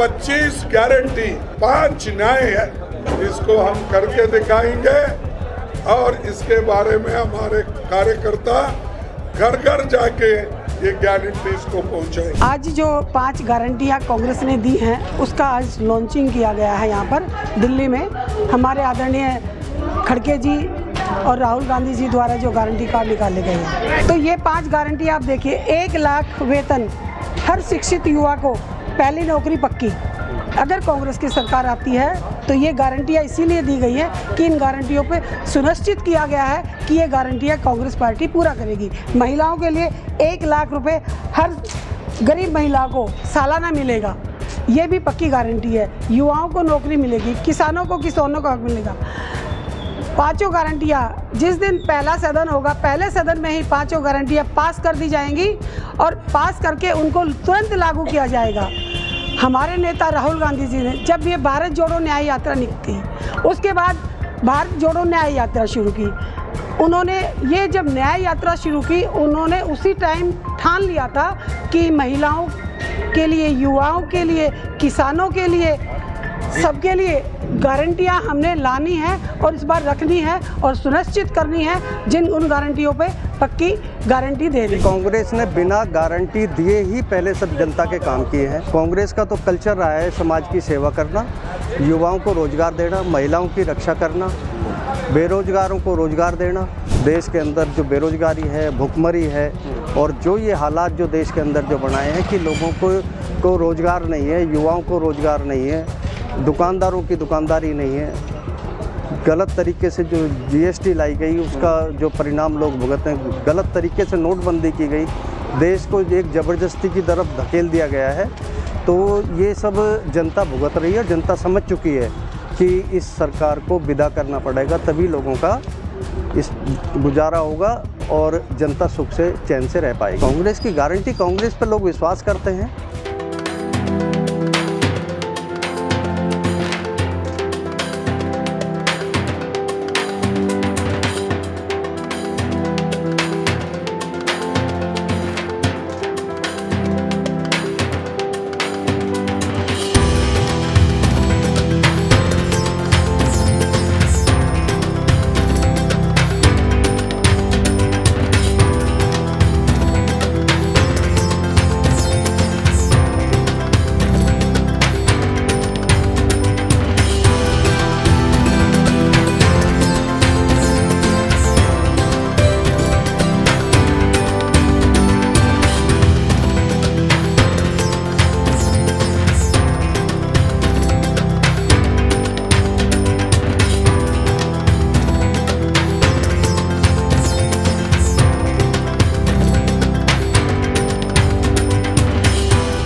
25 guarantee पाँच न्याय है। इसको हम करके दिखाएँगे और इसके बारे में हमारे कार्यकर्ता घर घर जाके ये गारंटीज को पहुंचाएँगे। आज जो पाँच गारंटियाँ कांग्रेस ने दी हैं, उसका आज लॉन्चिंग किया गया है यहाँ पर, दिल्ली में। हमारे आदरणीय खड़के जी और राहुल गांधी जी द्वारा जो गारंटी कार्ड निकाले गए हैं। तो ये पाँच गारंटी आप देखिए, एक लाख वेतन हर शिक्षित युवा को पहली नौकरी पक्की। अगर कांग्रेस की सरकार आती है तो ये गारंटियाँ इसीलिए दी गई है कि इन गारंटियों पे सुनिश्चित किया गया है कि ये गारंटियाँ कांग्रेस पार्टी पूरा करेगी। महिलाओं के लिए एक लाख रुपए हर गरीब महिला को सालाना मिलेगा। ये भी पक्की गारंटी है। युवाओं को नौकरी मिलेगी, किसानों को, किसानों का हक मिलेगा। पाँचों गारंटियाँ जिस दिन पहला सदन होगा, पहले सदन में ही पाँचों गारंटियाँ पास कर दी जाएँगी और पास करके उनको तुरंत लागू किया जाएगा। हमारे नेता राहुल गांधी जी ने, जब ये भारत जोड़ो न्याय यात्रा निकली, उसके बाद भारत जोड़ो न्याय यात्रा शुरू की। उन्होंने ये जब न्याय यात्रा शुरू की, उन्होंने उसी टाइम ठान लिया था कि महिलाओं के लिए, युवाओं के लिए, किसानों के लिए, सबके लिए गारंटियाँ हमने लानी है और इस बार रखनी है और सुनिश्चित करनी है जिन उन गारंटियों पे पक्की गारंटी दे दी। कांग्रेस ने बिना गारंटी दिए ही पहले सब जनता के काम किए हैं। कांग्रेस का तो कल्चर रहा है समाज की सेवा करना, युवाओं को रोज़गार देना, महिलाओं की रक्षा करना, बेरोजगारों को रोज़गार देना। देश के अंदर जो बेरोजगारी है, भुखमरी है और जो ये हालात जो देश के अंदर जो बनाए हैं कि लोगों को को रोज़गार नहीं है, युवाओं को रोज़गार नहीं है दुकानदारों की दुकानदारी नहीं है। गलत तरीके से जो जीएसटी लाई गई, उसका जो परिणाम लोग भुगतते हैं, गलत तरीके से नोटबंदी की गई। देश को एक ज़बरदस्ती की तरफ़ धकेल दिया गया है। तो ये सब जनता भुगत रही है, जनता समझ चुकी है कि इस सरकार को विदा करना पड़ेगा, तभी लोगों का इस गुजारा होगा और जनता सुख से, चैन से रह पाएगी। कांग्रेस की गारंटी, कांग्रेस पर लोग विश्वास करते हैं।